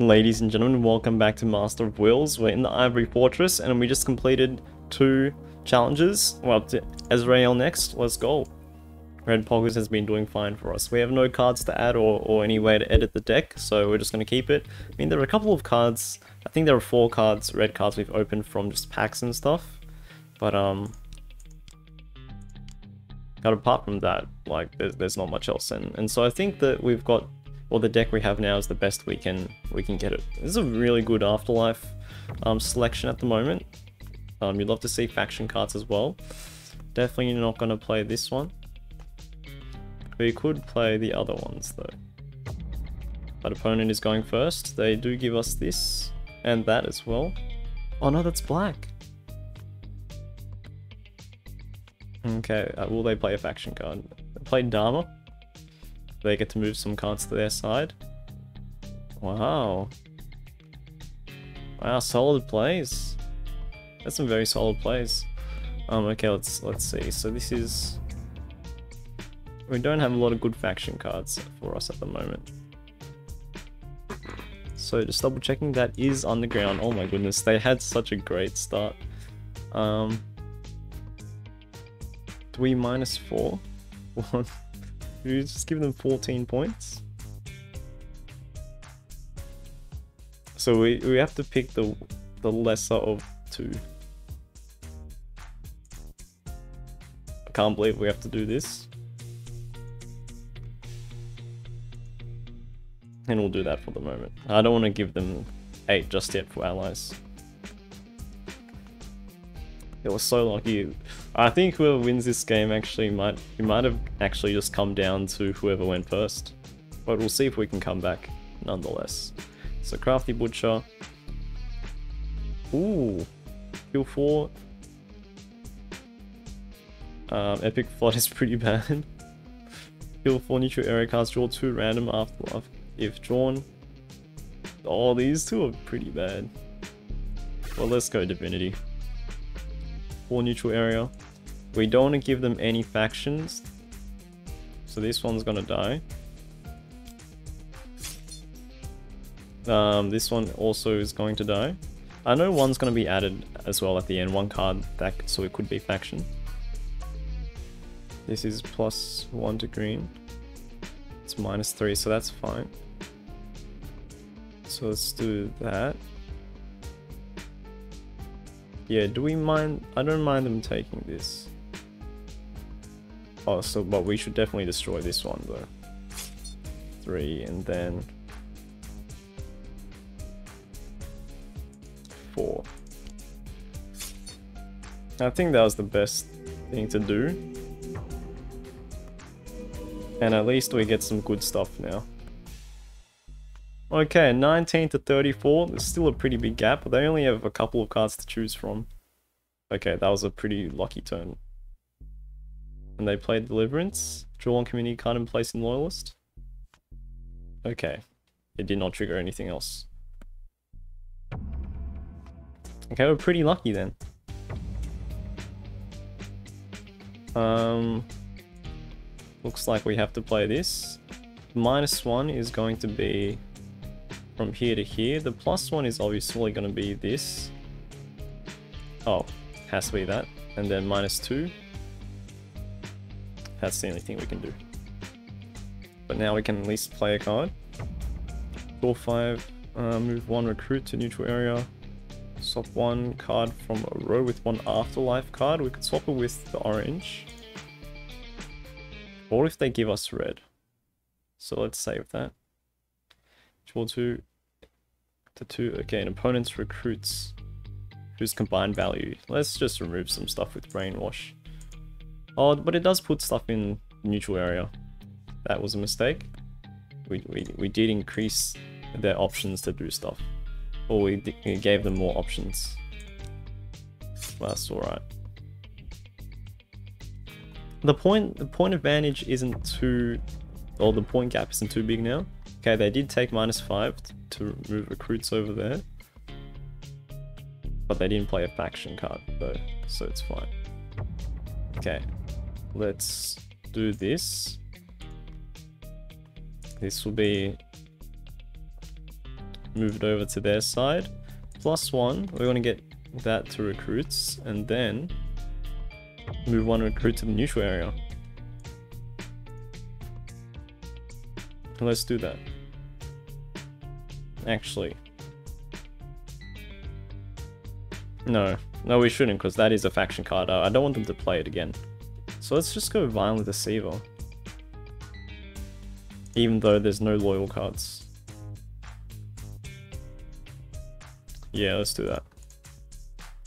Ladies and gentlemen, welcome back to Master of Wills. We're in the Ivory Fortress and we just completed two challenges. We're to Azrael next. Let's go. Red Poggers has been doing fine for us. We have no cards to add or, or any way to edit the deck, so we're just going to keep it. I mean, there are a couple of cards. I think there are four cards, red cards we've opened from just packs and stuff. But, um... But apart from that, like, there's, there's not much else. And, and so I think that we've got well the deck we have now is the best we can we can get it. This is a really good afterlife um, selection at the moment. Um, you'd love to see faction cards as well. Definitely not going to play this one. We could play the other ones though. But opponent is going first. They do give us this and that as well. Oh no, that's black. Okay, uh, will they play a faction card? Played Dharma. They get to move some cards to their side. Wow. Wow, solid plays. That's some very solid plays. Um, okay, let's let's see. So this is we don't have a lot of good faction cards for us at the moment. So just double checking that is underground. Oh my goodness, they had such a great start. Um, three minus four. One. You just give them 14 points. So we, we have to pick the the lesser of two. I can't believe we have to do this. And we'll do that for the moment. I don't want to give them 8 just yet for allies. It was so lucky. I think whoever wins this game actually might it might have actually just come down to whoever went first. But we'll see if we can come back nonetheless. So Crafty Butcher. Ooh. Kill 4. Um, Epic Flood is pretty bad. Kill 4 neutral area cards, draw 2 random afterlife if drawn. Oh, these two are pretty bad. Well, let's go Divinity neutral area. We don't want to give them any factions. So this one's gonna die. Um, this one also is going to die. I know one's going to be added as well at the end, one card that so it could be faction. This is plus one to green. It's minus three, so that's fine. So let's do that. Yeah, do we mind? I don't mind them taking this. Oh, so, but we should definitely destroy this one though. Three, and then... Four. I think that was the best thing to do. And at least we get some good stuff now. Okay, 19 to 34. There's still a pretty big gap, but they only have a couple of cards to choose from. Okay, that was a pretty lucky turn. And they played Deliverance. Draw one community card and place in Loyalist. Okay. It did not trigger anything else. Okay, we're pretty lucky then. Um, looks like we have to play this. Minus one is going to be from here to here. The plus one is obviously going to be this. Oh, has to be that. And then minus two. That's the only thing we can do. But now we can at least play a card. Draw five, uh, move one recruit to neutral area. Swap one card from a row with one afterlife card. We could swap it with the orange. Or if they give us red. So let's save that. Two, to two. Okay, an opponent's recruits whose combined value. Let's just remove some stuff with brainwash. Oh, but it does put stuff in neutral area. That was a mistake. We, we, we did increase their options to do stuff. Or we, we gave them more options. That's alright. The point the point advantage isn't too or the point gap isn't too big now. Okay, they did take minus 5 to move recruits over there. But they didn't play a faction card though, so it's fine. Okay, let's do this. This will be move it over to their side. Plus one, we want to get that to recruits, and then move one recruit to the neutral area. Let's do that. Actually. No. No, we shouldn't, because that is a faction card. I don't want them to play it again. So let's just go Violent Deceiver. Even though there's no loyal cards. Yeah, let's do that.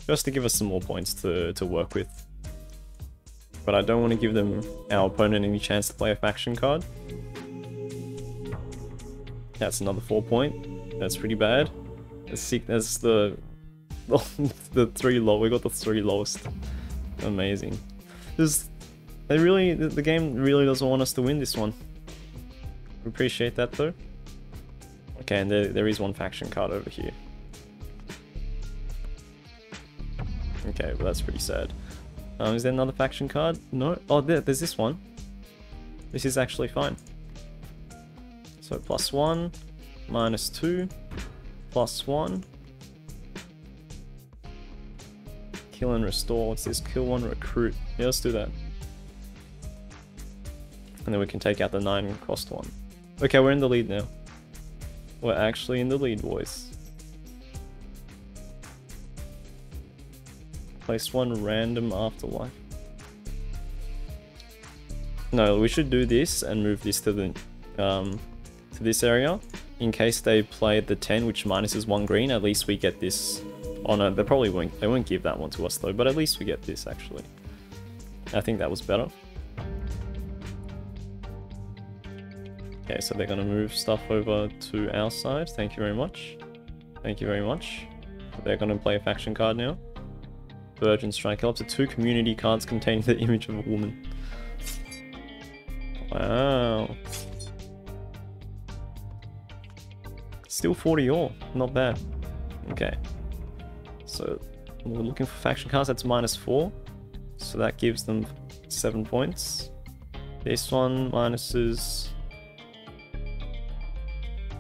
Just to give us some more points to, to work with. But I don't want to give them our opponent any chance to play a faction card. That's another four point. That's pretty bad. That's, that's the the three low. We got the three lowest. Amazing. This, they really, the, game really doesn't want us to win this one. Appreciate that though. Okay, and there, there is one faction card over here. Okay, well that's pretty sad. Um, is there another faction card? No? Oh, there, there's this one. This is actually fine. So plus one, minus two, plus one. Kill and restore. What's this? Kill one, recruit. Yeah, let's do that. And then we can take out the nine cost one. Okay, we're in the lead now. We're actually in the lead, boys. Place one random afterlife. No, we should do this and move this to the um, to this area. In case they play the 10, which minuses one green, at least we get this. Oh no, they probably won't. They won't give that one to us though, but at least we get this actually. I think that was better. Okay, so they're gonna move stuff over to our side. Thank you very much. Thank you very much. They're gonna play a faction card now. Virgin Strike. Up to two community cards containing the image of a woman. Wow. Still 40 all, not bad. Okay. So we're looking for faction cards, that's minus 4. So that gives them 7 points. This one minuses...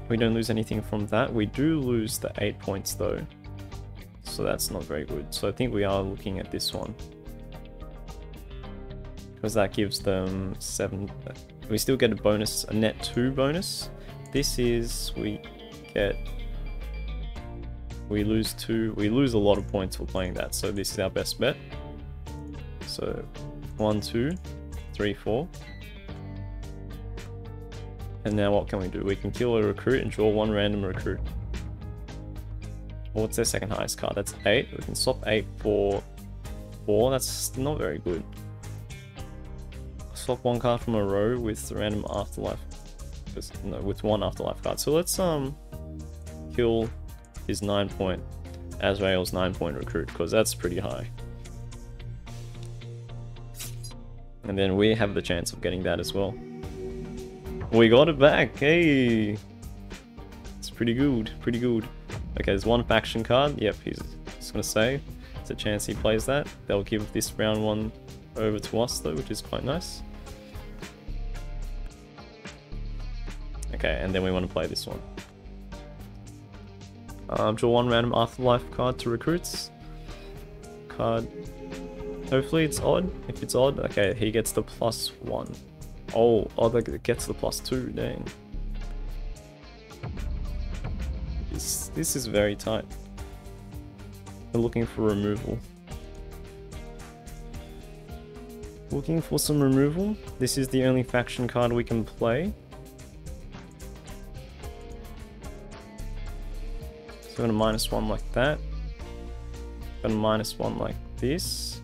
We don't lose anything from that. We do lose the 8 points though. So that's not very good. So I think we are looking at this one. Because that gives them 7... We still get a bonus, a net 2 bonus. This is... we get we lose two we lose a lot of points for playing that so this is our best bet. So one two three four. And now what can we do? We can kill a recruit and draw one random recruit. What's their second highest card? That's eight. We can swap eight for four. That's not very good. Swap one card from a row with the random afterlife. No, with one afterlife card. So let's um kill his 9 point Azrael's 9 point recruit because that's pretty high. And then we have the chance of getting that as well. We got it back, hey! It's pretty good, pretty good. Okay, there's one faction card, yep, he's just gonna say. There's a chance he plays that. They'll give this round one over to us though, which is quite nice. Okay, and then we want to play this one. Um, draw one random afterlife card to recruits. Card. Hopefully it's odd. If it's odd, okay, he gets the plus one. Oh, oh, that gets the plus two, dang. This, this is very tight. We're looking for removal. Looking for some removal. This is the only faction card we can play. Going to minus one like that. Going a minus one like this.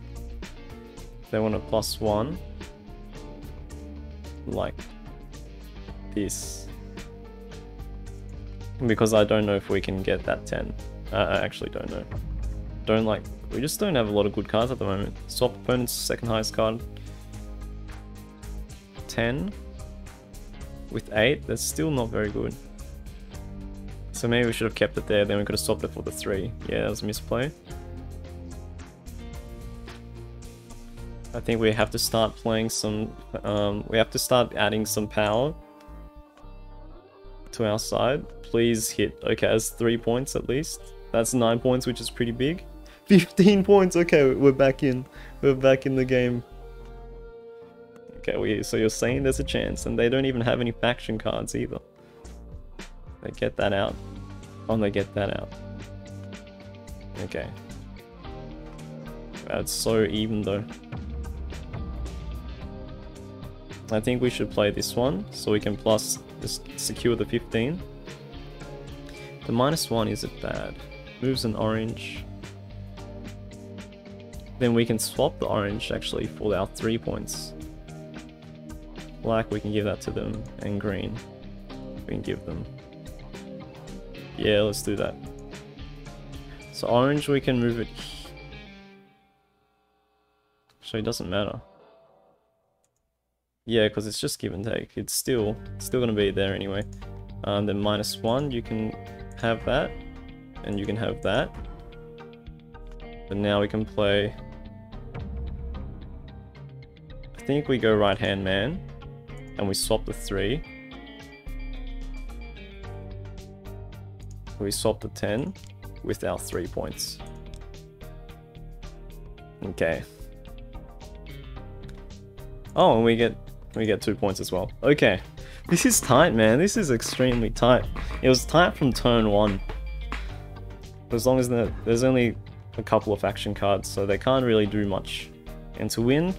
They want a plus one. Like this. Because I don't know if we can get that 10. Uh, I actually don't know. Don't like... We just don't have a lot of good cards at the moment. Swap opponent's second highest card. 10. With 8, that's still not very good. So maybe we should have kept it there, then we could have stopped it for the 3. Yeah, that was a misplay. I think we have to start playing some... Um, we have to start adding some power to our side. Please hit. Okay, that's three points at least. That's nine points, which is pretty big. 15 points. Okay, we're back in. We're back in the game. Okay, we, so you're saying there's a chance, and they don't even have any faction cards either. They get that out. Oh, they get that out. Okay. That's so even though. I think we should play this one, so we can plus secure the 15. The minus one isn't bad. Moves an orange. Then we can swap the orange actually for our three points. Black, we can give that to them, and green, we can give them. Yeah, let's do that. So orange, we can move it. So it doesn't matter. Yeah, because it's just give and take. It's still still gonna be there anyway. Um, then minus one, you can have that, and you can have that. But now we can play. I think we go right hand man, and we swap the three. We swap the ten with our three points. Okay. Oh, and we get we get two points as well. Okay. This is tight, man. This is extremely tight. It was tight from turn one. As long as the, there's only a couple of faction cards, so they can't really do much. And to win,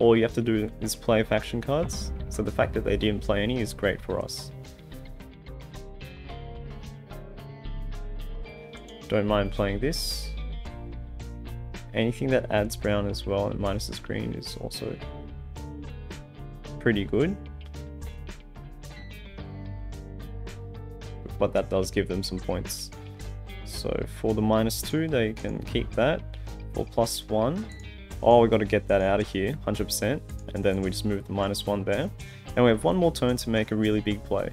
all you have to do is play faction cards. So the fact that they didn't play any is great for us. Don't mind playing this. Anything that adds brown as well and minuses green is also pretty good. But that does give them some points. So for the minus 2, they can keep that. For plus 1, oh, we got to get that out of here, 100%. And then we just move the minus 1 there. And we have one more turn to make a really big play.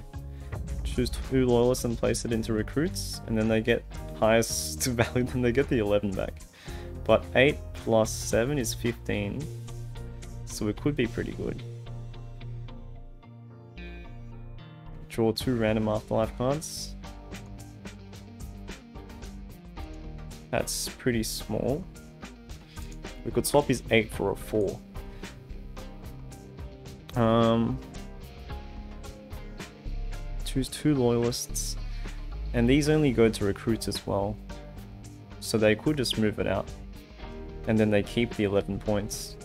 Choose two loyalists and place it into recruits, and then they get highest value, then they get the 11 back. But 8 plus 7 is 15, so it could be pretty good. Draw two random afterlife cards. That's pretty small. We could swap his 8 for a 4. Um, choose two loyalists. And these only go to recruits as well. So they could just move it out. And then they keep the 11 points.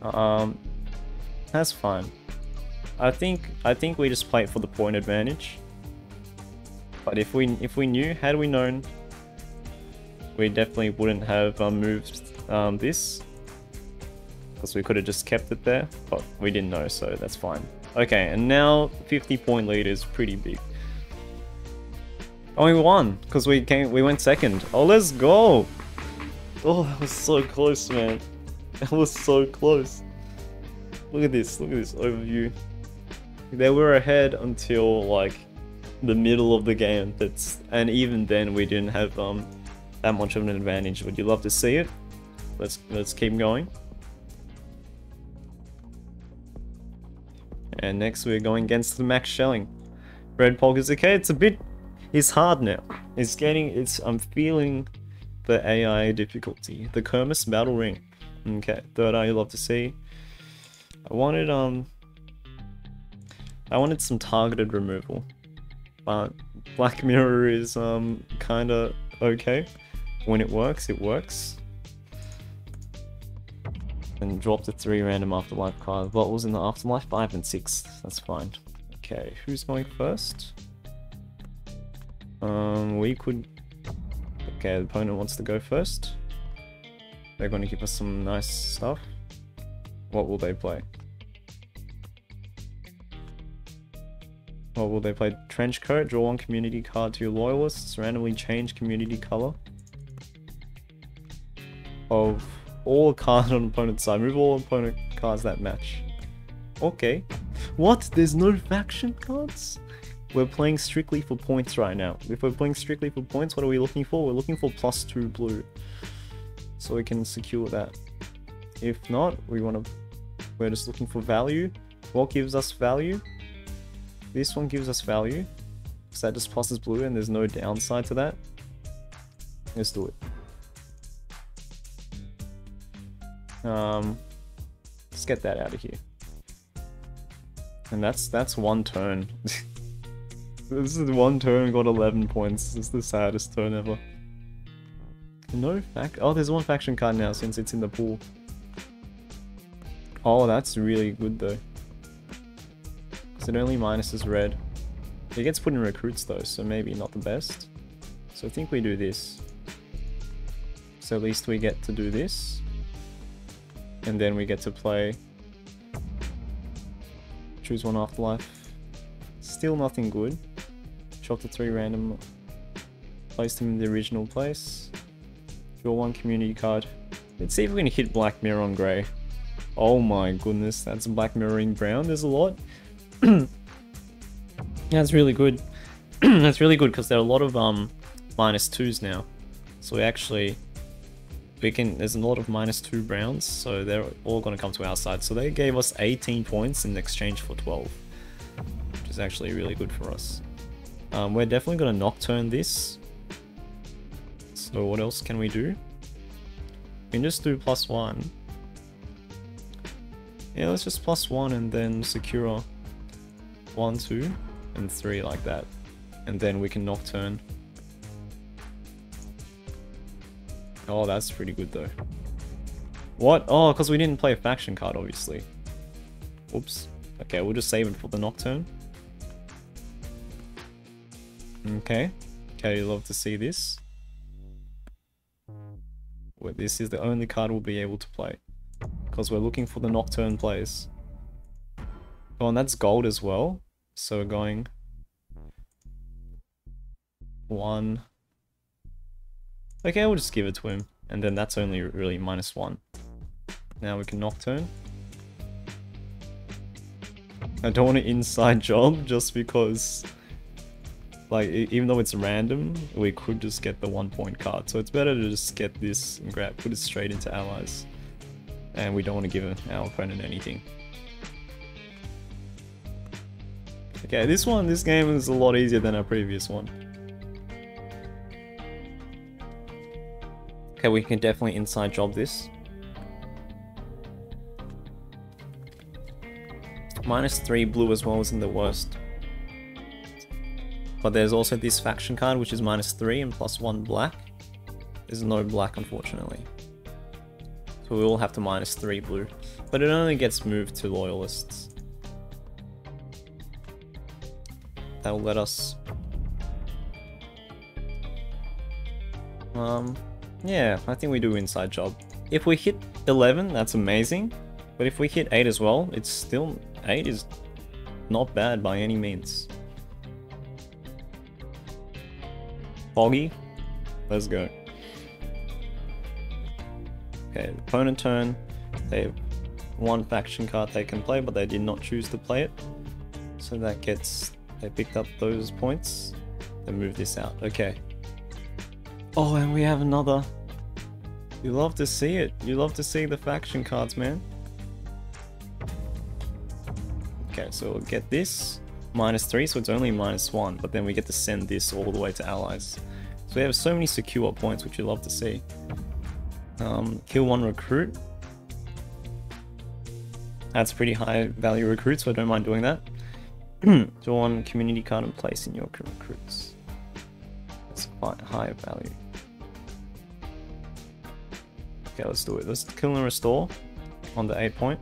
Um, that's fine. I think I think we just play it for the point advantage. But if we if we knew, had we known, we definitely wouldn't have um, moved um, this. Because we could have just kept it there, but we didn't know, so that's fine. Okay, and now 50 point lead is pretty big. Oh, we won, because we came, we went second. Oh, let's go! Oh, that was so close, man. That was so close. Look at this, look at this overview. They were ahead until like the middle of the game. That's and even then we didn't have um that much of an advantage. Would you love to see it? Let's let's keep going. And next we're going against the Max Schelling. Red Polk is okay, it's a bit it's hard now. It's getting it's I'm feeling the AI difficulty. The Kermis Battle Ring. Okay, third eye you love to see. I wanted um I wanted some targeted removal. But Black Mirror is um kinda okay. When it works, it works. And drop the three random afterlife cards. What was in the afterlife? Five and six. That's fine. Okay, who's going first? Um, we could. Okay, the opponent wants to go first. They're going to give us some nice stuff. What will they play? What will they play? Trench coat. Draw one community card to your loyalists. Randomly change community color of all cards on opponent's side. Move all opponent cards that match. Okay. What? There's no faction cards? We're playing strictly for points right now. If we're playing strictly for points, what are we looking for? We're looking for plus two blue so we can secure that. If not, we want to We're just looking for value. What gives us value? This one gives us value. Because that just passes blue and there's no downside to that. Let's do it. Um, let's get that out of here. And that's that's one turn. this is one turn got 11 points. This is the saddest turn ever. No fact. Oh, there's one faction card now since it's in the pool. Oh, that's really good though. Because it only minuses red. It gets put in recruits though, so maybe not the best. So I think we do this. So at least we get to do this. And then we get to play. Choose one afterlife. Still nothing good. The three random. Place them in the original place. Draw one community card. Let's see if we can hit Black Mirror on Grey. Oh my goodness, that's Black Mirroring Brown. There's a lot. that's really good. that's really good because there are a lot of um minus twos now. So we actually we can there's a lot of minus two browns, so they're all gonna come to our side. So they gave us 18 points in exchange for 12. Which is actually really good for us. Um, we're definitely gonna nocturne this so what else can we do? We can just do plus one. Yeah, let's just plus one and then secure one, two, and three like that. And then we can nocturne. Oh, that's pretty good though. What? Oh, because we didn't play a faction card, obviously. Oops. Okay, we'll just save it for the nocturne. Okay. Okay, you love to see this this is the only card we'll be able to play. Because we're looking for the Nocturne plays. Oh, and that's gold as well. So we're going... One... Okay, we'll just give it to him. And then that's only really minus one. Now we can Nocturne. I don't want an inside job just because like, even though it's random, we could just get the one point card. So it's better to just get this and grab, put it straight into allies. And we don't want to give our opponent anything. Okay, this one, this game is a lot easier than our previous one. Okay, we can definitely inside job this. Minus 3 blue as well isn't the worst. But there's also this faction card, which is minus 3 and plus 1 black. There's no black, unfortunately. So we will have to minus 3 blue. But it only gets moved to loyalists. That will let us... Um, yeah, I think we do inside job. If we hit 11, that's amazing. But if we hit 8 as well, it's still... 8 is not bad by any means. Foggy. Let's go. Okay, opponent turn. They have one faction card they can play, but they did not choose to play it. So that gets... They picked up those points. They move this out. Okay. Oh, and we have another. You love to see it. You love to see the faction cards, man. Okay, so we'll get this minus 3, so it's only minus 1, but then we get to send this all the way to allies. So we have so many secure points, which you love to see. Um, kill one recruit. That's pretty high value recruit, so I don't mind doing that. Draw one community card and place in your recruits. That's quite high value. Okay, let's do it. Let's kill and restore on the 8 point.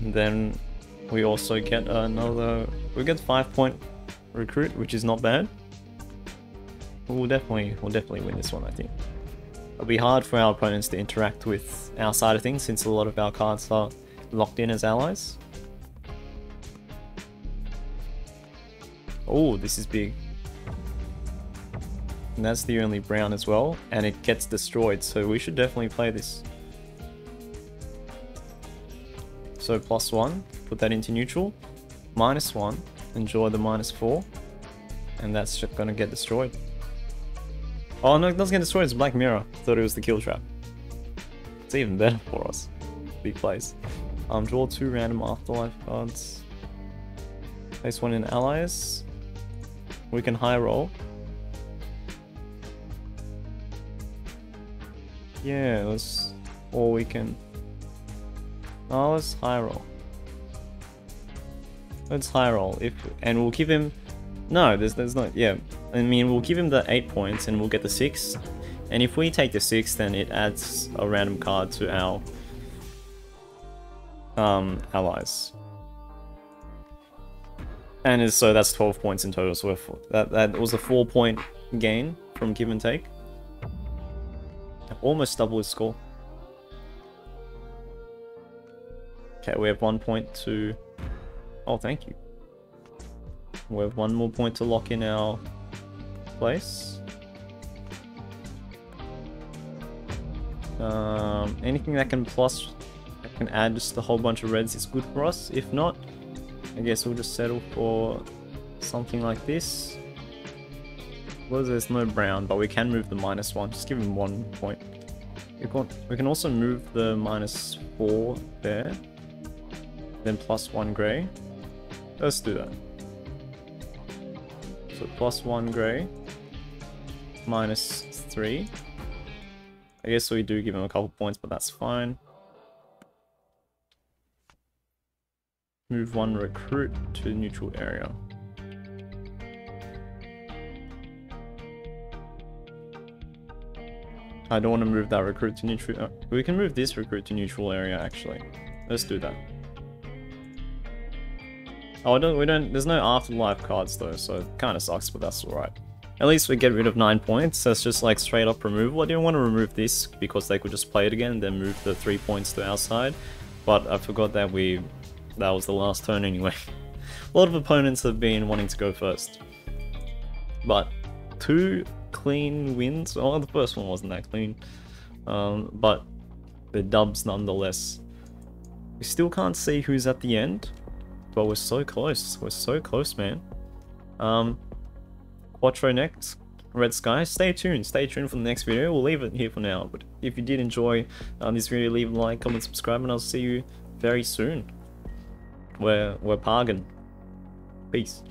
And then we also get another... We get 5 point recruit, which is not bad. We'll definitely, we'll definitely win this one, I think. It'll be hard for our opponents to interact with our side of things since a lot of our cards are locked in as allies. Oh, this is big. And that's the only brown as well, and it gets destroyed, so we should definitely play this. So plus one, put that into neutral. Minus one, enjoy the minus four. And that's just gonna get destroyed. Oh no, it doesn't get destroyed, it's Black Mirror. Thought it was the kill trap. It's even better for us. Big plays. Um, draw two random afterlife cards. Place one in allies. We can high roll. Yeah, let's... Or we can... Oh, let's high roll. Let's high roll. If And we'll give him... No, there's, there's not... Yeah. I mean, we'll give him the 8 points and we'll get the 6. And if we take the 6, then it adds a random card to our um, allies. And so that's 12 points in total, so that, that was a 4 point gain from give and take. Almost double his score. Okay, we have one point to... Oh, thank you. We have one more point to lock in our place. Um, anything that can plus, that can add just a whole bunch of reds is good for us. If not, I guess we'll just settle for something like this. Well, there's no brown, but we can move the minus one. Just give him one point. We can also move the minus four there. Then plus one gray. Let's do that. So plus one gray. Minus three. I guess we do give him a couple points, but that's fine. Move one recruit to neutral area. I don't want to move that recruit to neutral. Uh, we can move this recruit to neutral area actually. Let's do that. Oh, I don't. We don't. There's no afterlife cards though, so it kind of sucks, but that's alright. At least we get rid of 9 points, that's just like straight up removal. I didn't want to remove this because they could just play it again and then move the 3 points to our side. But I forgot that we... that was the last turn anyway. A lot of opponents have been wanting to go first. But two clean wins. Oh, the first one wasn't that clean. Um, but the dubs nonetheless. We still can't see who's at the end. But we're so close. We're so close, man. Um, Quattro next. Red Sky. Stay tuned. Stay tuned for the next video. We'll leave it here for now. But if you did enjoy um, this video, leave a like, comment, subscribe, and I'll see you very soon. We're, we're pargan. Peace.